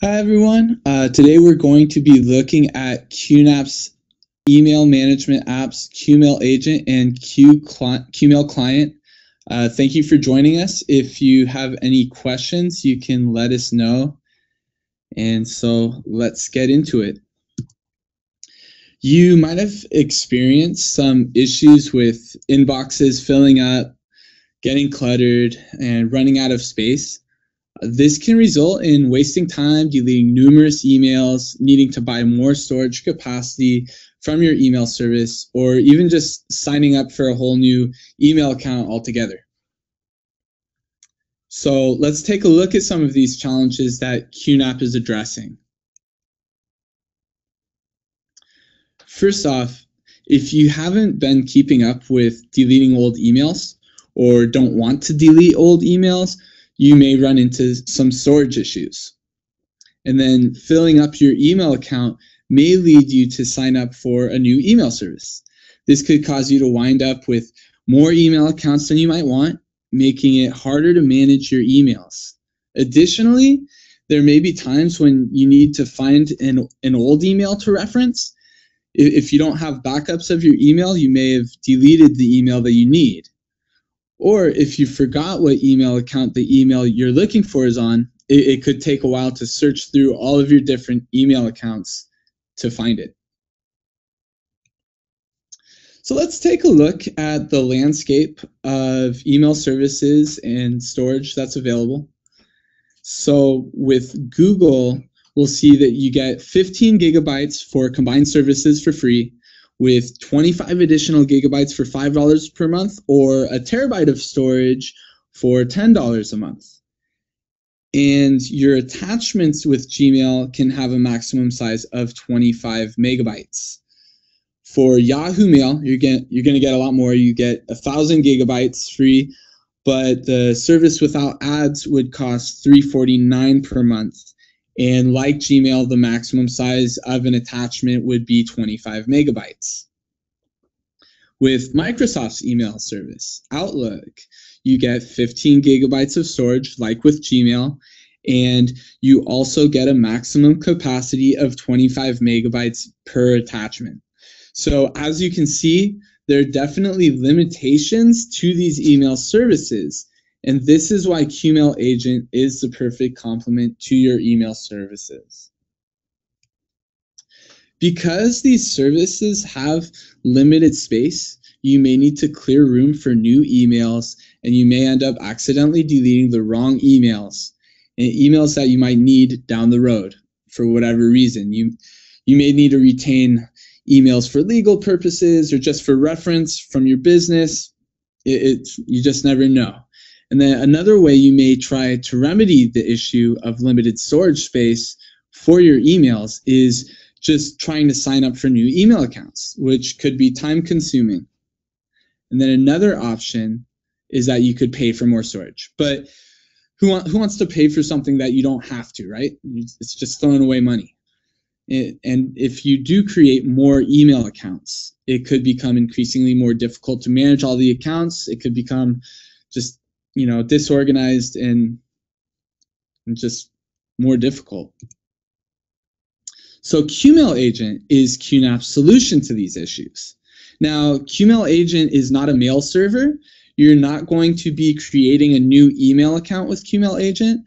Hi everyone. Uh, today we're going to be looking at QNAP's email management apps, QMail Agent and QMail Client. Uh, thank you for joining us. If you have any questions, you can let us know. And so let's get into it. You might have experienced some issues with inboxes filling up, getting cluttered, and running out of space. This can result in wasting time, deleting numerous emails, needing to buy more storage capacity from your email service, or even just signing up for a whole new email account altogether. So let's take a look at some of these challenges that QNAP is addressing. First off, if you haven't been keeping up with deleting old emails or don't want to delete old emails, you may run into some storage issues. And then filling up your email account may lead you to sign up for a new email service. This could cause you to wind up with more email accounts than you might want, making it harder to manage your emails. Additionally, there may be times when you need to find an, an old email to reference. If you don't have backups of your email, you may have deleted the email that you need. Or if you forgot what email account the email you're looking for is on, it, it could take a while to search through all of your different email accounts to find it. So let's take a look at the landscape of email services and storage that's available. So with Google, we'll see that you get 15 gigabytes for combined services for free with 25 additional gigabytes for $5 per month or a terabyte of storage for $10 a month. And your attachments with Gmail can have a maximum size of 25 megabytes. For Yahoo Mail, you're get, you're going to get a lot more. You get thousand gigabytes free, but the service without ads would cost 349 per month and like Gmail, the maximum size of an attachment would be 25 megabytes. With Microsoft's email service, Outlook, you get 15 gigabytes of storage, like with Gmail, and you also get a maximum capacity of 25 megabytes per attachment. So, as you can see, there are definitely limitations to these email services. And this is why QMail Agent is the perfect complement to your email services. Because these services have limited space, you may need to clear room for new emails and you may end up accidentally deleting the wrong emails and emails that you might need down the road for whatever reason. You, you may need to retain emails for legal purposes or just for reference from your business. It, it, you just never know. And then another way you may try to remedy the issue of limited storage space for your emails is just trying to sign up for new email accounts, which could be time consuming. And then another option is that you could pay for more storage. But who, who wants to pay for something that you don't have to, right? It's just throwing away money. And if you do create more email accounts, it could become increasingly more difficult to manage all the accounts. It could become just you know disorganized and, and just more difficult. So QMail Agent is QNAP's solution to these issues. Now, QMail Agent is not a mail server. You're not going to be creating a new email account with QMail Agent,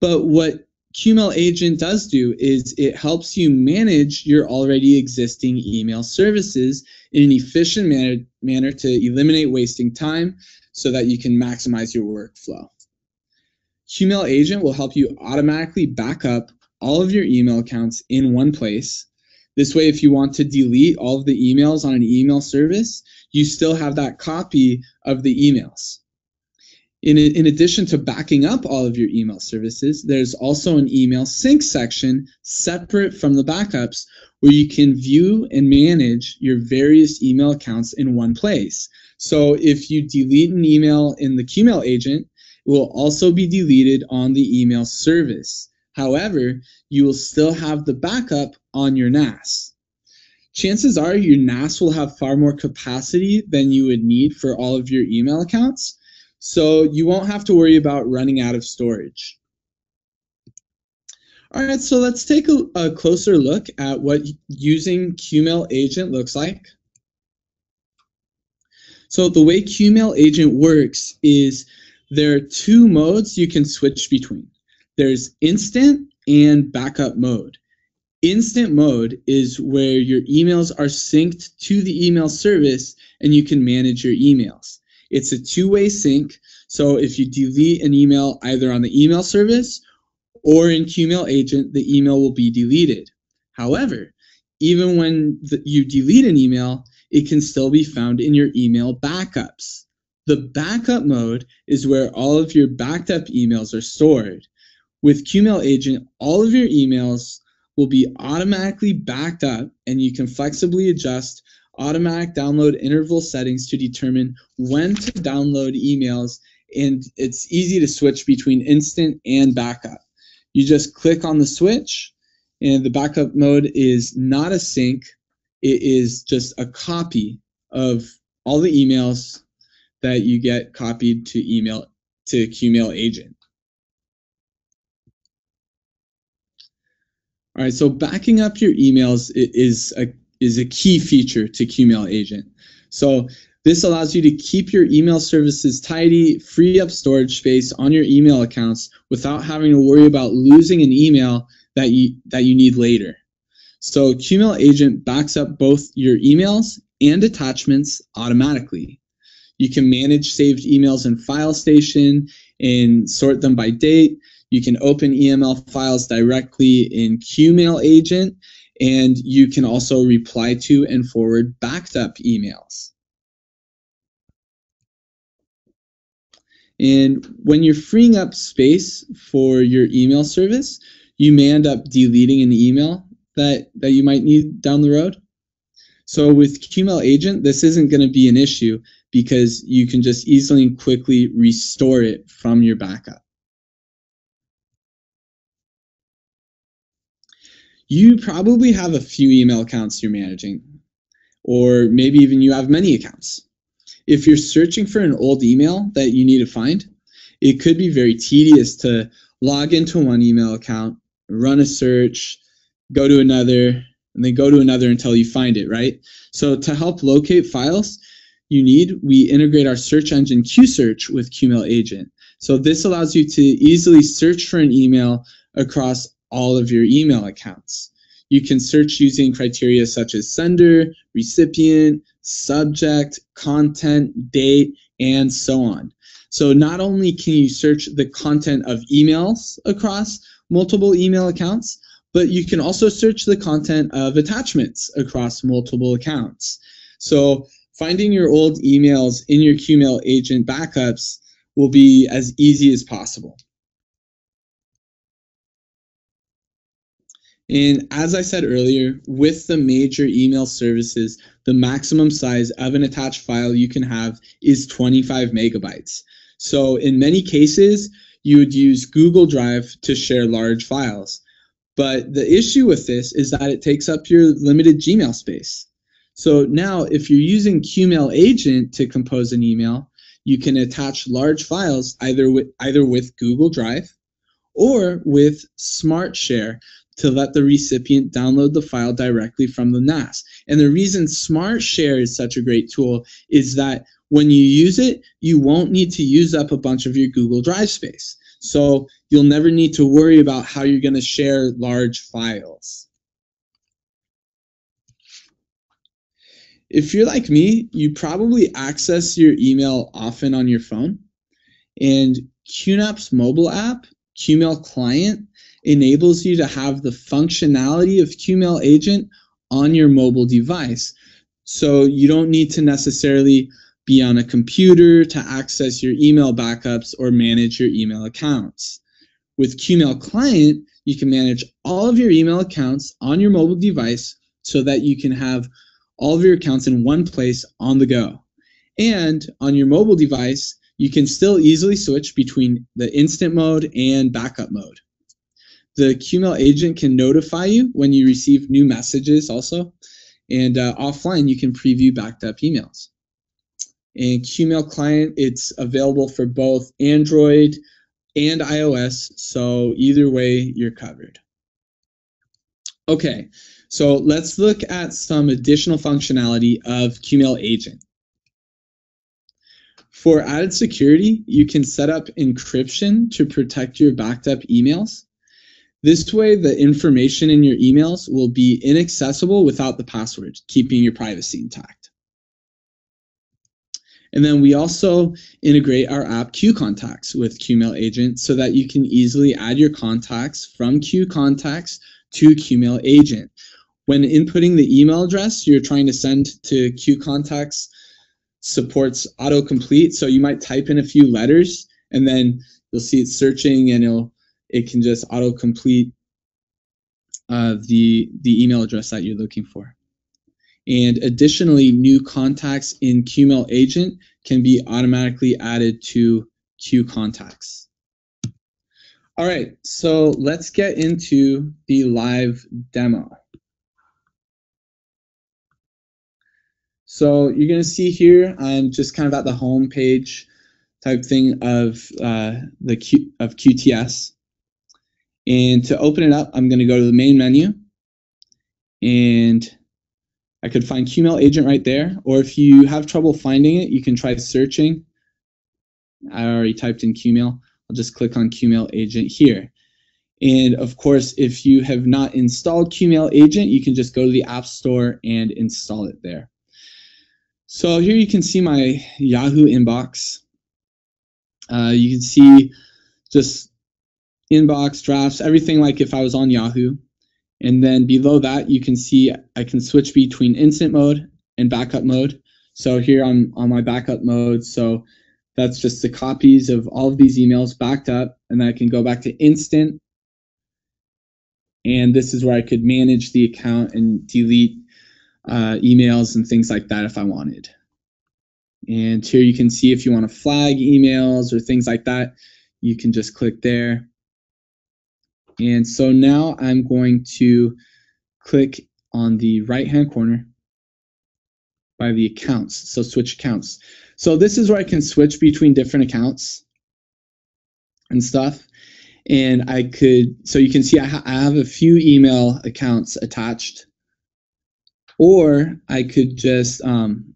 but what QMail Agent does do is it helps you manage your already existing email services in an efficient manner, manner to eliminate wasting time so that you can maximize your workflow. QMail Agent will help you automatically back up all of your email accounts in one place. This way, if you want to delete all of the emails on an email service, you still have that copy of the emails. In, in addition to backing up all of your email services, there's also an email sync section separate from the backups where you can view and manage your various email accounts in one place. So if you delete an email in the QMail agent, it will also be deleted on the email service. However, you will still have the backup on your NAS. Chances are your NAS will have far more capacity than you would need for all of your email accounts, so you won't have to worry about running out of storage. All right, so let's take a, a closer look at what using QMail agent looks like. So the way QMail agent works is there are two modes you can switch between. There's instant and backup mode. Instant mode is where your emails are synced to the email service and you can manage your emails. It's a two-way sync, so if you delete an email either on the email service or in QMail agent, the email will be deleted. However, even when the, you delete an email, it can still be found in your email backups. The backup mode is where all of your backed up emails are stored. With QMail agent, all of your emails will be automatically backed up and you can flexibly adjust automatic download interval settings to determine when to download emails and it's easy to switch between instant and backup. You just click on the switch and the backup mode is not a sync, it is just a copy of all the emails that you get copied to email to QMail agent. All right, so backing up your emails is a is a key feature to QMail agent. So this allows you to keep your email services tidy, free up storage space on your email accounts without having to worry about losing an email that you that you need later. So QMail agent backs up both your emails and attachments automatically. You can manage saved emails in FileStation and sort them by date. You can open EML files directly in QMail agent, and you can also reply to and forward backed up emails. And when you're freeing up space for your email service, you may end up deleting an email that, that you might need down the road. So with QMail agent, this isn't going to be an issue because you can just easily and quickly restore it from your backup. You probably have a few email accounts you're managing, or maybe even you have many accounts. If you're searching for an old email that you need to find, it could be very tedious to log into one email account, run a search, go to another, and then go to another until you find it, right? So to help locate files you need, we integrate our search engine QSearch with QMail agent. So this allows you to easily search for an email across all of your email accounts. You can search using criteria such as sender, recipient, subject, content, date, and so on. So not only can you search the content of emails across multiple email accounts, but you can also search the content of attachments across multiple accounts. So finding your old emails in your QMail agent backups will be as easy as possible. And as I said earlier, with the major email services, the maximum size of an attached file you can have is 25 megabytes. So in many cases, you would use Google Drive to share large files. But the issue with this is that it takes up your limited Gmail space. So now if you're using QMail agent to compose an email, you can attach large files either with either with Google Drive or with SmartShare, to let the recipient download the file directly from the NAS. And the reason SmartShare is such a great tool is that when you use it, you won't need to use up a bunch of your Google Drive space. So you'll never need to worry about how you're going to share large files. If you're like me, you probably access your email often on your phone. And QNAP's mobile app, QMail Client, enables you to have the functionality of QMail agent on your mobile device. So you don't need to necessarily be on a computer to access your email backups or manage your email accounts. With QMail Client, you can manage all of your email accounts on your mobile device so that you can have all of your accounts in one place on the go. And on your mobile device, you can still easily switch between the instant mode and backup mode. The QMail agent can notify you when you receive new messages also. And uh, offline, you can preview backed up emails. And QMail client, it's available for both Android and iOS. So either way, you're covered. Okay, so let's look at some additional functionality of Qmail Agent. For added security, you can set up encryption to protect your backed up emails. This way, the information in your emails will be inaccessible without the password, keeping your privacy intact. And then we also integrate our app Qcontactz with Qmail Agent so that you can easily add your contacts from Qcontactz to Qmail Agent. When inputting the email address you're trying to send to Q Contacts supports autocomplete, so you might type in a few letters and then you'll see it searching and it'll it can just autocomplete uh, the the email address that you're looking for. And additionally, new contacts in Qmail Agent can be automatically added to Qcontactz. All right, so let's get into the live demo. So you're going to see here, I'm just kind of at the home page type thing of uh, the Q, of QTS. And to open it up, I'm going to go to the main menu and I could find Qmail agent right there. Or if you have trouble finding it, you can try searching. I already typed in Qmail. I'll just click on Qmail agent here. And of course, if you have not installed Qmail agent, you can just go to the App Store and install it there. So here you can see my Yahoo inbox. Uh, you can see just inbox, drafts, everything like if I was on Yahoo. And then below that, you can see I can switch between instant mode and backup mode. So here I'm on my backup mode. So that's just the copies of all of these emails backed up. And then I can go back to instant. And this is where I could manage the account and delete uh, emails and things like that if I wanted. And here you can see if you want to flag emails or things like that, you can just click there. And so now I'm going to click on the right hand corner by the accounts. So switch accounts. So this is where I can switch between different accounts and stuff. And I could, so you can see I, ha I have a few email accounts attached. Or I could just um,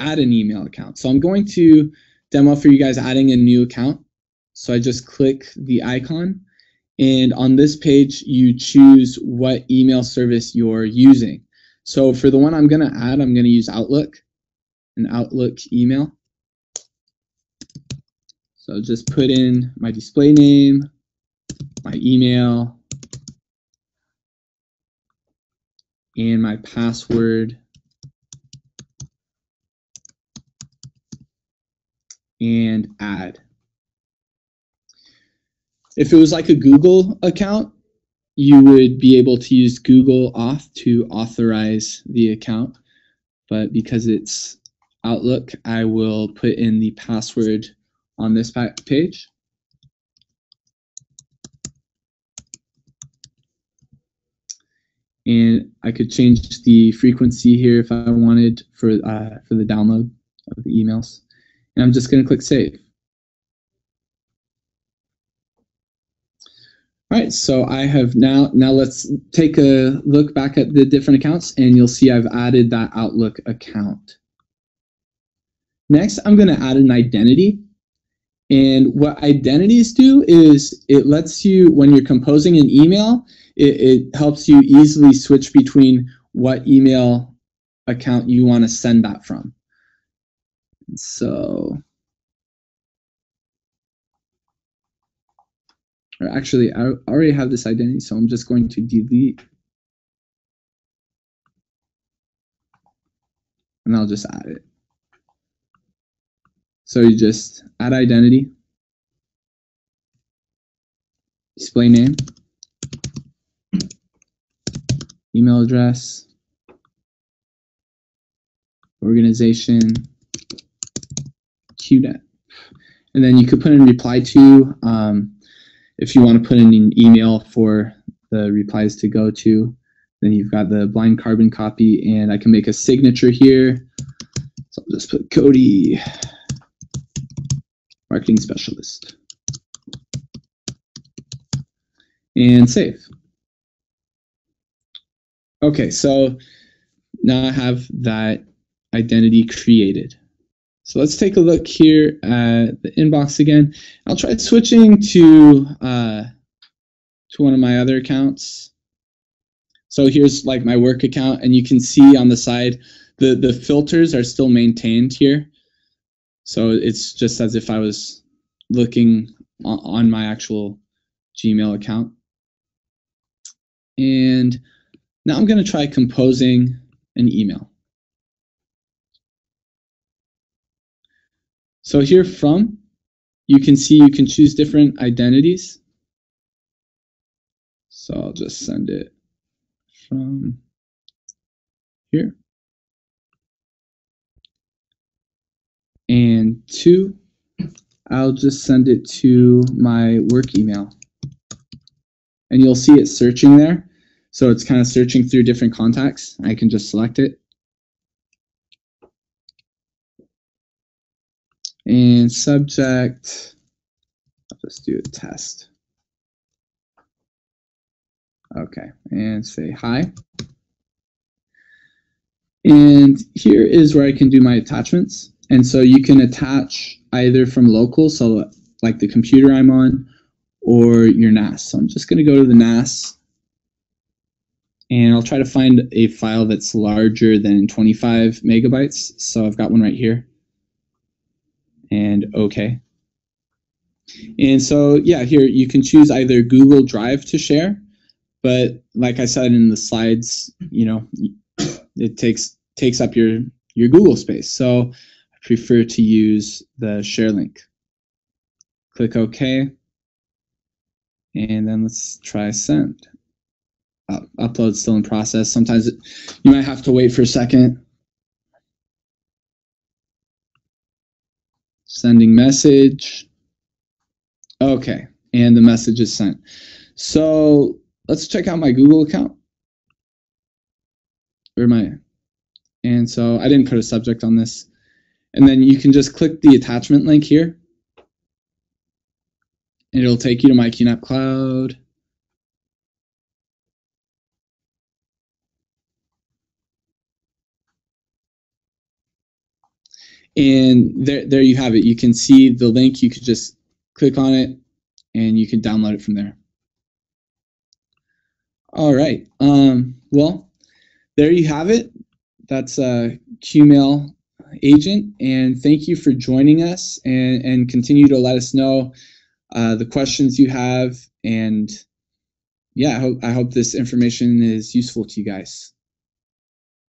add an email account. So I'm going to demo for you guys adding a new account. So I just click the icon and on this page, you choose what email service you're using. So for the one I'm going to add, I'm going to use Outlook, an Outlook email. So just put in my display name, my email, and my password. And add. If it was like a Google account, you would be able to use Google Auth to authorize the account. But because it's Outlook, I will put in the password on this page. And I could change the frequency here if I wanted for, uh, for the download of the emails. And I'm just going to click Save. All right, so I have now, now let's take a look back at the different accounts and you'll see I've added that Outlook account. Next, I'm gonna add an identity. And what identities do is it lets you, when you're composing an email, it, it helps you easily switch between what email account you wanna send that from. So or actually I already have this identity, so I'm just going to delete. And I'll just add it. So you just add identity, display name, email address, organization, QNet. And then you could put in reply to um, if you want to put in an email for the replies to go to, then you've got the blind carbon copy and I can make a signature here. So I'll just put Cody, marketing specialist and save. Okay, so now I have that identity created. So let's take a look here at the inbox again. I'll try switching to uh, to one of my other accounts. So here's like my work account, and you can see on the side the the filters are still maintained here. So it's just as if I was looking on my actual Gmail account. And now I'm going to try composing an email. So here from, you can see you can choose different identities. So I'll just send it from here. And two, I'll just send it to my work email. And you'll see it searching there. So it's kind of searching through different contacts. I can just select it. And subject, I'll just do a test. Okay, and say hi. And here is where I can do my attachments. And so you can attach either from local, so like the computer I'm on, or your NAS. So I'm just going to go to the NAS and I'll try to find a file that's larger than 25 megabytes. So I've got one right here. And OK. And so, yeah, here you can choose either Google Drive to share, but like I said in the slides, you know, it takes takes up your your Google space. So I prefer to use the share link. Click OK. And then let's try send. Uh, upload still in process. Sometimes it, you might have to wait for a second. Sending message. Okay, and the message is sent. So let's check out my Google account. Where am I? And so I didn't put a subject on this. And then you can just click the attachment link here. And it'll take you to my QNAP Cloud. And there, there you have it. You can see the link. You could just click on it and you can download it from there. All right. Um, well, there you have it. That's a QMail agent. And thank you for joining us and, and continue to let us know uh, the questions you have. And yeah, I hope, I hope this information is useful to you guys.